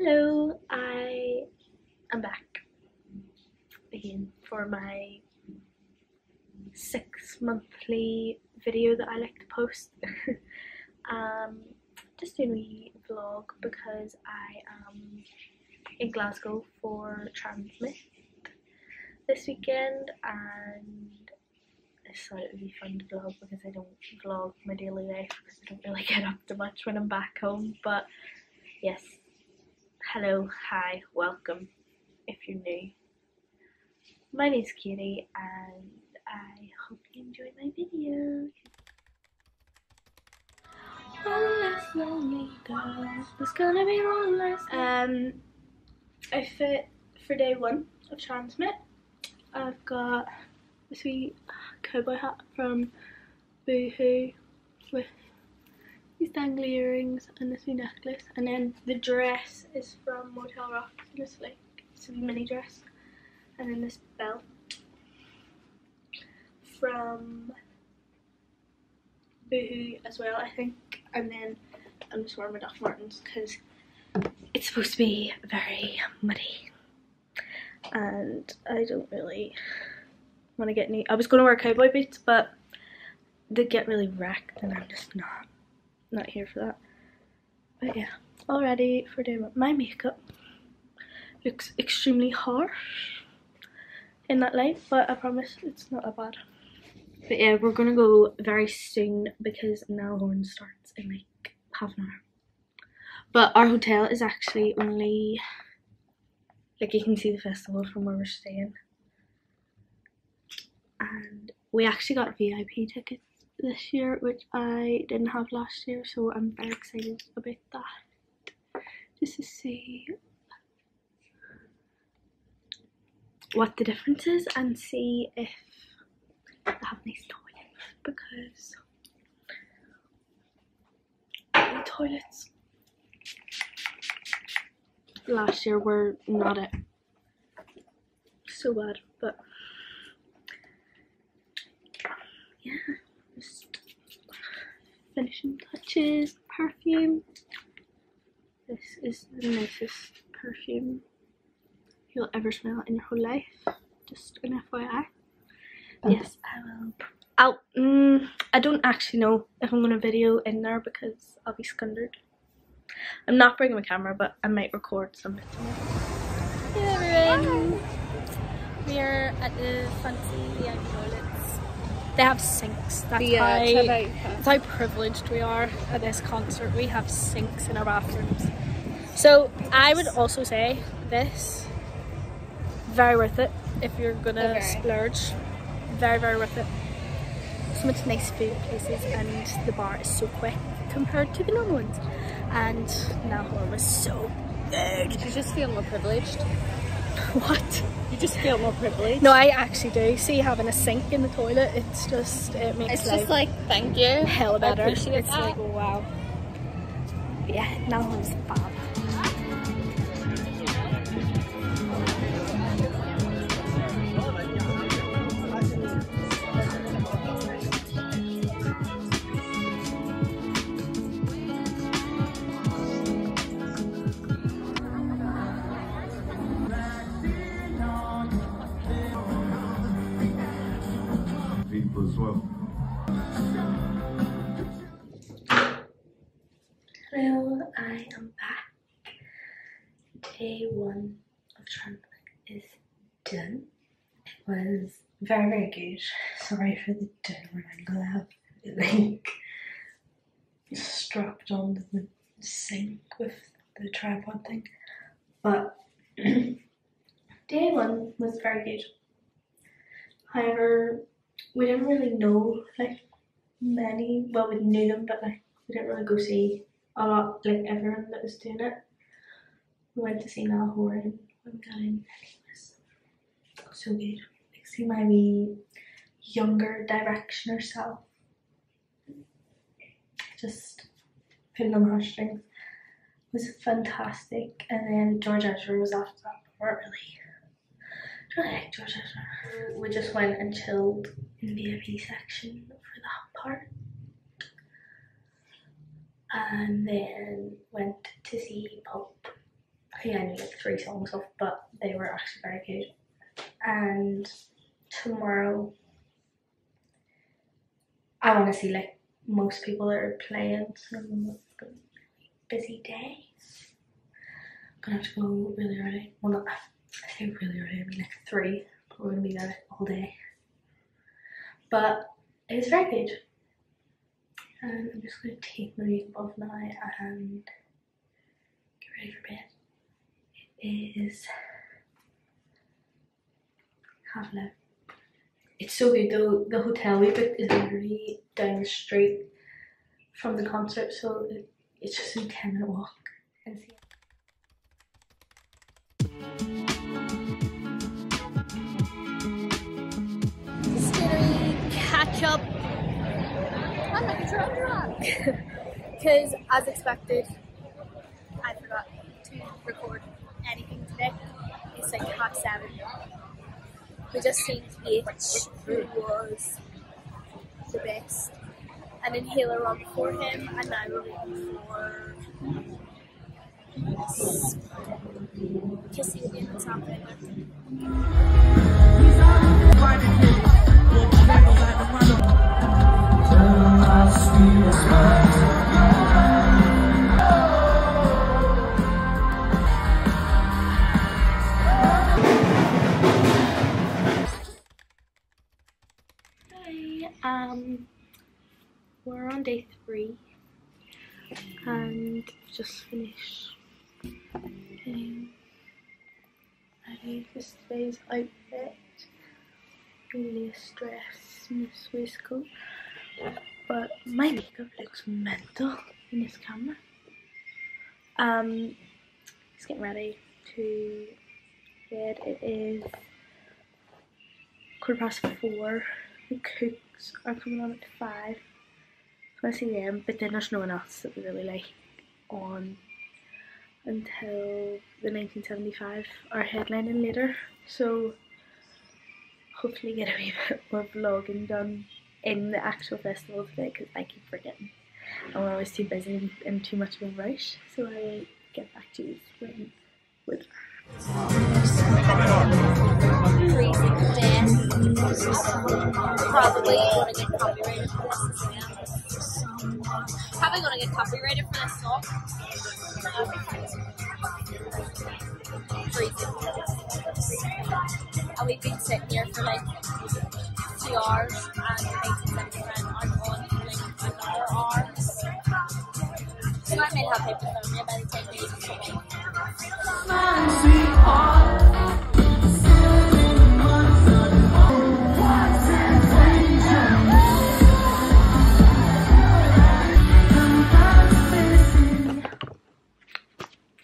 Hello, I am back again for my six monthly video that I like to post. um, just doing a wee vlog because I am in Glasgow for TRNSMT this weekend and I thought it would be fun to vlog because I don't vlog my daily life because I don't really get up to much when I'm back home but yes hello hi welcome if you're new. My name's Katie and I hope you enjoy my video one less lonely girl gonna be one less um outfit for day one of TRNSMT. I've got this wee cowboy hat from Boohoo with these dangly earrings and this wee necklace and then the dress is from Motel Rock this like it's a mini dress and then this belt from Boohoo as well I think and then I'm just wearing my Doc Martens because it's supposed to be very muddy and I don't really want to get any I was going to wear cowboy boots but they get really wrecked and I'm just not not here for that. But yeah all ready for day one my makeup looks extremely harsh in that light but I promise it's not that bad. But yeah we're gonna go very soon because Niall Horan starts in like half an hour. But our hotel is actually only like you can see the festival from where we're staying. And we actually got VIP tickets this year which I didn't have last year so I'm very excited about that. Just to see what the difference is and see if they have nice toilets because the toilets. Last year were not it so bad but yeah finishing touches perfume this is the nicest perfume you'll ever smell in your whole life just an FYI yes I will I'll, mm, I don't actually know if I'm going to video in there because I'll be scundered I'm not bringing my camera, but I might record some bits. Hey everyone! We're at the fancy VIP. They have sinks. That's, The, uh, how, that's how privileged we are at this concert. We have sinks in our bathrooms. So I would also say this very worth it if you're gonna Okay. splurge. Very very worth it. So much nice food places and the bar is so quick compared to the normal ones. And Niall Horan was so good. You just feel more privileged. What? You just feel more privileged. No, I actually do. See, having a sink in the toilet, it's just it makes it's just like thank you. hella I better. appreciate It's that. like wow. Yeah, yeah, Niall Horan's fab. Hello, I am back. Day one of Trump is done. It was very, very good. Sorry for the downward angle I have. Like strapped onto the sink with the tripod thing. But day one was very good. However, we didn't really know like many well we knew them but like we didn't really go see a lot like everyone that was doing it. We went to see Niall Horan when we got in and he was so good. Like see my wee younger directioner self. Just putting on the heartstrings was fantastic and then George Ezra was after that but weren't really really like George Ezra. We just went and chilled in the VIP section for that part. And then went to see Pulp I only like three songs off, but they were actually very good. And tomorrow, I want to see like most people that are playing, so it's gonna be a busy day. I'm gonna have to go really early. Well, not I say really early. I mean like three. But we're gonna be there all day. But it's very good. And I'm just gonna take my makeup off now and get ready for bed. It is half eleven. It's so good though. The hotel we booked is literally down the street from the concert, so it, it's just a ten minute walk. And see. Catch up. I'm. Because, as expected, I forgot to record anything today. It's like half seven. We just seen H, who was the best. And then Halo run before him, and now we're for Kasabian and Sam Taylor. Hi, um, we're on day three and just finished getting ready for today's outfit. Stress in this waistcoat, but my makeup looks mental in this camera. Um, just getting ready to bed. It is quarter past four. The Kooks are coming on at five. So I see them, but then there's no one else that we really like on until the 1975 are headlining later. So hopefully get a wee bit more vlogging done in the actual festival today because I keep forgetting. We're always too busy and too much of a rush. So I get back to you when with to. Probably gonna get copyrighted for this well. Probably gonna get copyrighted for this song. Freezing. And we've been sitting here for like two hours and the 1979 are on for like another hour. So I might have hypothermia by the time they in.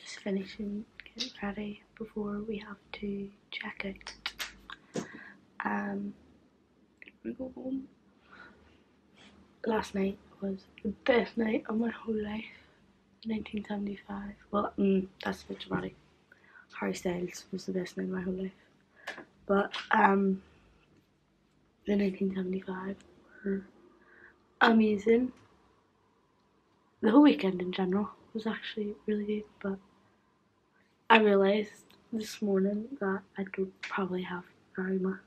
just finishing ready before we have to check out. Um, we go home. Last night was the best night of my whole life. 1975. Well, mm, that's a bit dramatic. Harry Styles was the best night of my whole life. But um, the 1975 were amazing. The whole weekend in general was actually really good, but I realised this morning that I don't probably have very much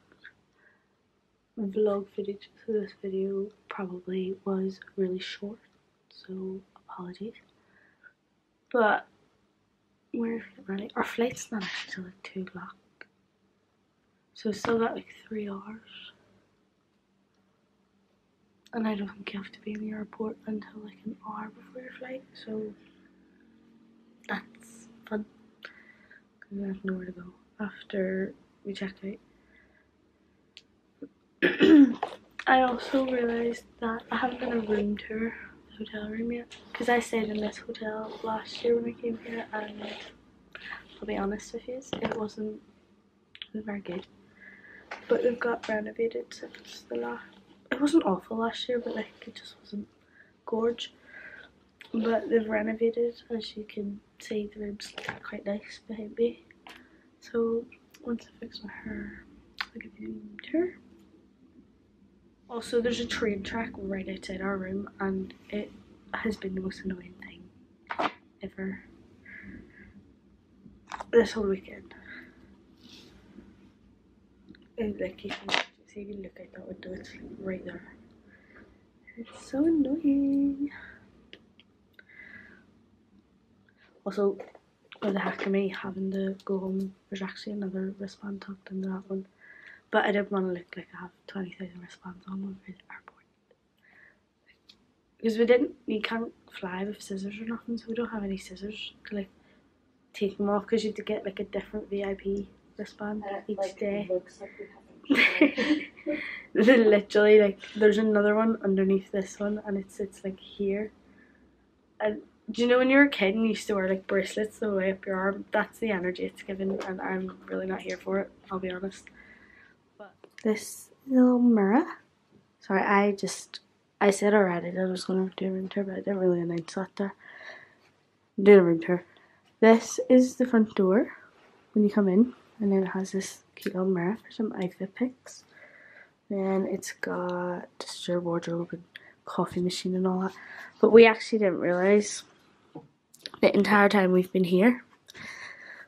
vlog footage, so this video probably was really short, so apologies. But we're ready. Our flight's not actually like 2 o'clock, so we've still got like 3 hours. And I don't think you have to be in the airport until like an hour before your flight, so that's fun. I have nowhere to go after we check out. I also realised that I haven't done a room tour, the hotel room yet. Because I stayed in this hotel last year when I came here, and I'll be honest with you, it wasn't, very good. But they've got renovated since the last. It wasn't awful last year, but like it just wasn't gorge. But they've renovated, as you can see, the rooms quite nice behind me. So once I fix my hair, I'll give you tour. Also, there's a train track right outside our room, and it has been the most annoying thing ever. this whole weekend. And like you can see, you can look out that window. It's right there. It's so annoying. Also, with the heck of me having to go home, there's actually another wristband tucked into that one. But I didn't want to look like I have 20,000 wristbands on when we're at the airport. Because we didn't, you can't fly with scissors or nothing, so we don't have any scissors to like take them off because you have to get like a different VIP wristband each day. like we Literally, like, there's another one underneath this one, and it sits like here. And do you know when you were a kid and you used to wear like bracelets all the way up your arm? That's the energy it's given, and I'm really not here for it. I'll be honest. But this little mirror. Sorry, I just I said already that I was going to do a room tour, but I didn't really announce that there. I'm a room tour. This is the front door when you come in, and then it has this cute little mirror for some outfit pics. Then it's got just your wardrobe and coffee machine and all that. But we actually didn't realise the entire time we've been here,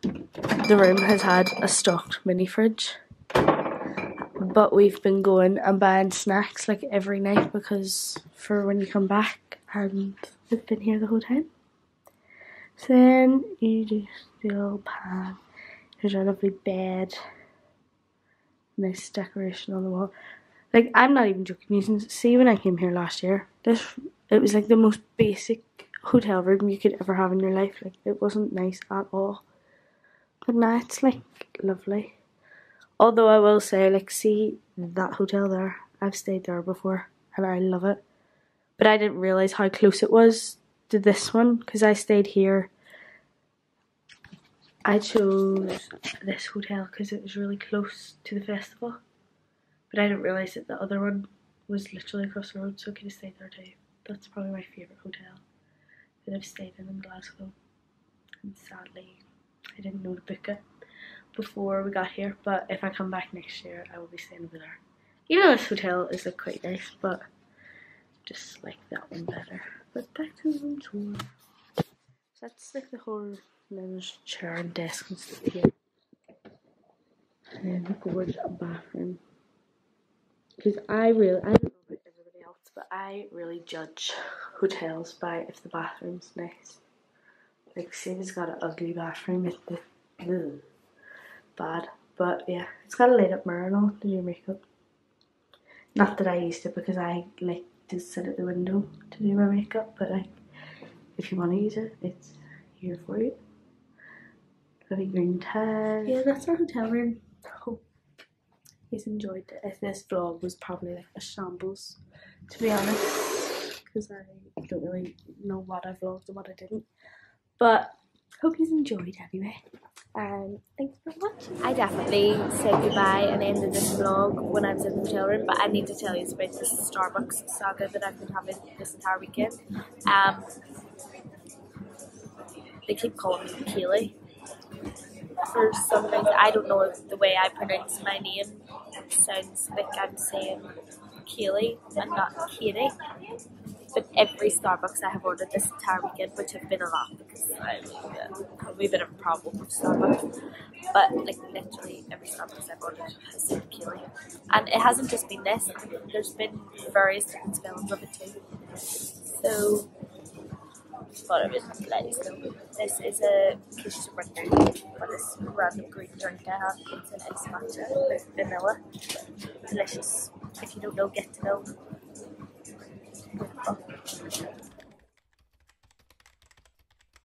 the room has had a stocked mini fridge. But we've been going and buying snacks like every night because for when you come back, and we've been here the whole time. So then you just do a little pan. There's a lovely bed. Nice decoration on the wall. Like I'm not even joking. You can see when I came here last year, this it was like the most basic hotel room you could ever have in your life. Like it wasn't nice at all. But now it's like lovely. Although I will say, like, see that hotel there. I've stayed there before, and I love it. But I didn't realize how close it was to this one because I stayed here. I chose this hotel because it was really close to the festival. But I didn't realize that the other one was literally across the road, so I could have stayed there too. That's probably my favourite hotel I've stayed in in Glasgow. And sadly, I didn't know to book it before we got here, but if I come back next year, I will be staying over there. Even though this hotel is like quite nice, but just like that one better. But back to the room tour. So that's like the whole lounge chair and desk and stuff here. And then the gorgeous bathroom. Because I really, I don't know about everybody else, but I really judge hotels by if the bathroom's nice. Like, say it's got an ugly bathroom, it's the, bad. But yeah, it's got a light up mirror and all to do your makeup. Not that I used it because I like to sit at the window to do my makeup, but like, if you want to use it, it's here for you. A green tag. Yeah, that's our hotel room. Hope you enjoyed it. If this vlog was probably like a shambles, to be honest, because I don't really know what I vlogged and what I didn't. But hope you've enjoyed anyway. And thanks for watching. I definitely said goodbye and ended this vlog when I was in the hotel room, but I need to tell you about this Starbucks saga that I've been having this entire weekend. Um, they keep calling me Kaylee. For some reason, I don't know if the way I pronounce my name sounds like I'm saying Kaylee and not Katie. But every Starbucks I have ordered this entire weekend, which have been a lot because I have a wee bit of a problem with Starbucks. But like literally every Starbucks I've ordered has said Keely. And it hasn't just been this, there's been various different spellings of it too. So thought I would let you know. This is a you're wondering what this random green drink I have. It's an ice matcha with vanilla. Delicious. If you don't know, get to know. 好。